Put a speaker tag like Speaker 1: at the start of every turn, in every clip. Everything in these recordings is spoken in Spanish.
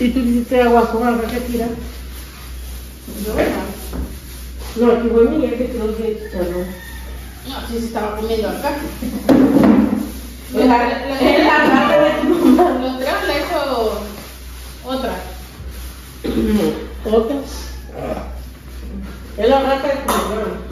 Speaker 1: Si tú hiciste agua con agua, ¿qué tira?
Speaker 2: Yo,
Speaker 1: No, aquí fue mía que creo que
Speaker 2: no, sí se estaba comiendo acá.
Speaker 1: Es la rata de tu mamá.
Speaker 2: Los tres le hecho otra.
Speaker 1: Otra. Es la rata de tu mamá.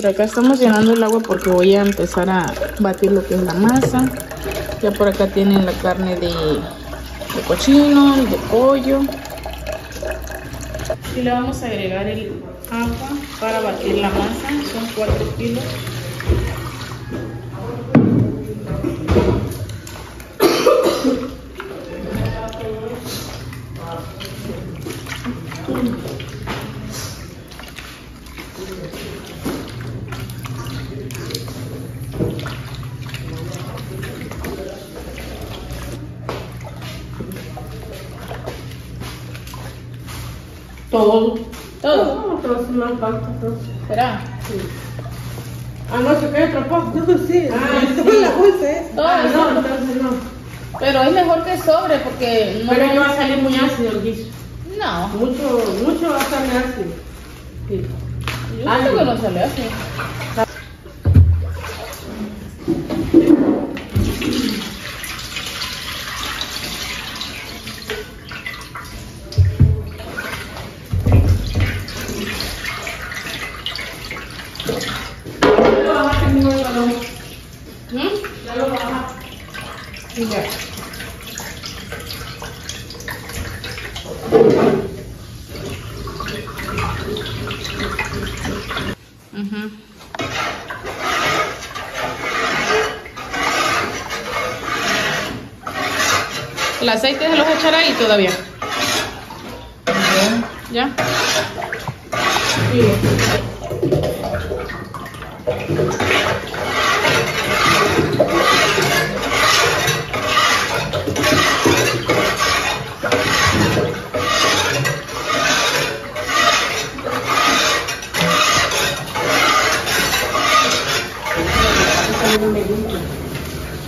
Speaker 3: Por acá estamos llenando el agua porque voy a empezar a batir lo que es la masa. Ya por acá tienen la carne de, cochino, de pollo. Y le vamos a agregar el agua para batir la masa. Son 4 kilos.
Speaker 1: Todo.
Speaker 2: Todo.
Speaker 1: No, todo.
Speaker 2: ¿Será?
Speaker 1: Ah, no, se cae otra parte.
Speaker 4: No, sí,
Speaker 1: Ah, sí.
Speaker 4: la bolsa.
Speaker 2: Todo
Speaker 1: Ah, no, entonces no.
Speaker 2: Pero es mejor que sobre porque no.
Speaker 1: Pero que va a salir muy ácido el guiso.
Speaker 2: No.
Speaker 1: Mucho, mucho va a salir ácido. Sí.
Speaker 2: Yo creo que no sale así.
Speaker 1: Ya lo bajaste en el balón.
Speaker 2: ¿Mm?
Speaker 1: Ya lo bajaste.
Speaker 3: El aceite se los voy a echar ahí todavía. ¿Ya?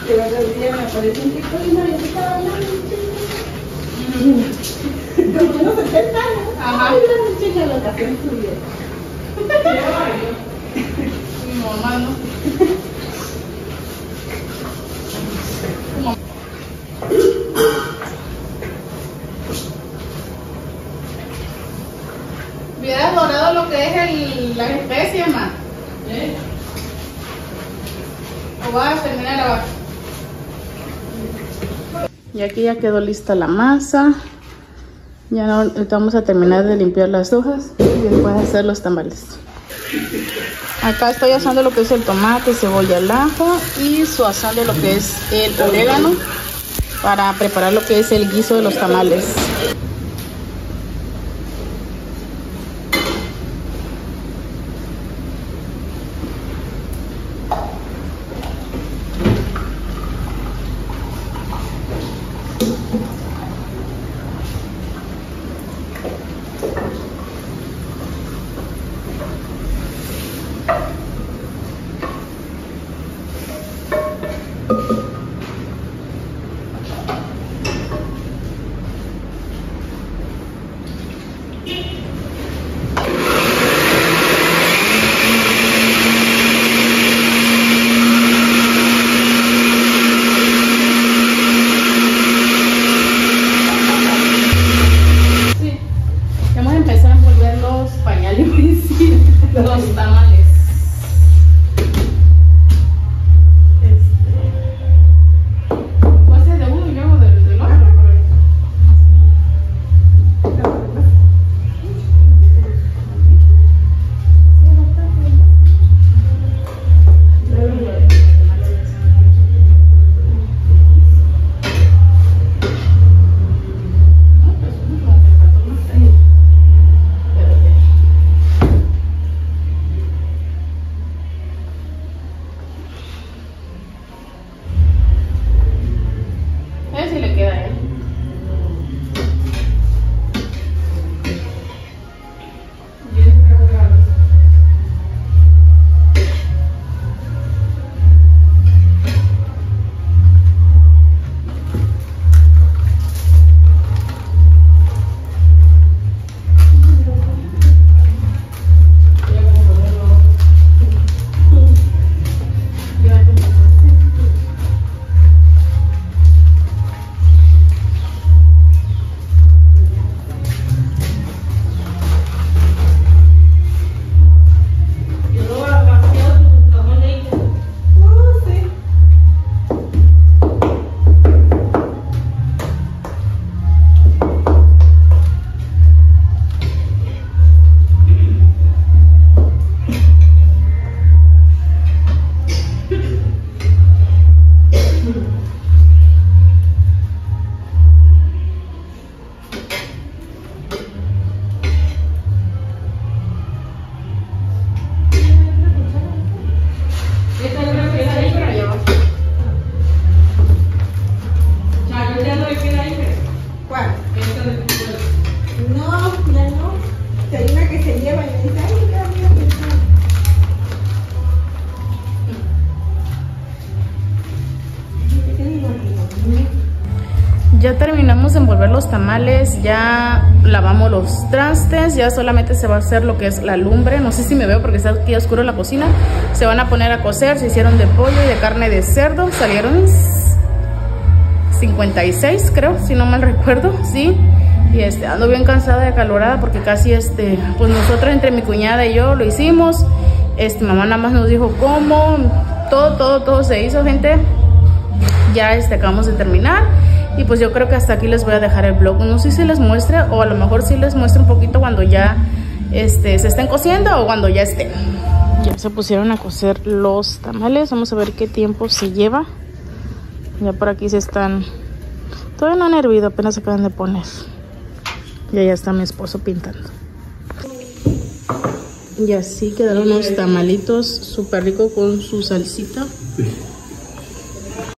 Speaker 4: Pero otro día me apareció un y estaba hablando. Como ¿no?
Speaker 2: Ajá.
Speaker 4: La chica lo que hace en su vida.
Speaker 2: Mi mamá no. Hubieras dorado lo que es el, las especies más.
Speaker 1: ¿Eh?
Speaker 2: O vas a terminar abajo.
Speaker 3: Y aquí ya quedó lista la masa. Ya no, vamos a terminar de limpiar las hojas y después hacer los tamales. Acá estoy asando lo que es el tomate, cebolla, el ajo y su asando lo que es el orégano para preparar lo que es el guiso de los tamales. No, ya no. Si una que se lleva ay, ya. Ya terminamos de envolver los tamales, ya lavamos los trastes, ya solamente se va a hacer lo que es la lumbre. No sé si me veo porque está aquí oscuro la cocina. Se van a poner a cocer, se hicieron de pollo y de carne de cerdo. Salieron 56 creo, si no mal recuerdo, sí. Y este, ando bien cansada y acalorada porque casi este, pues nosotros entre mi cuñada y yo lo hicimos. Este, mamá nada más nos dijo cómo, todo, todo, todo se hizo, gente. Ya este, acabamos de terminar. Y pues yo creo que hasta aquí les voy a dejar el vlog. No sé si les muestre o a lo mejor sí les muestre un poquito cuando ya este, se estén cociendo o cuando ya estén. Ya se pusieron a cocer los tamales. Vamos a ver qué tiempo se lleva. Ya por aquí se están... Todavía no han hervido, apenas acaban de poner. Y allá está mi esposo pintando. Y así quedaron los tamalitos súper ricos con su salsita.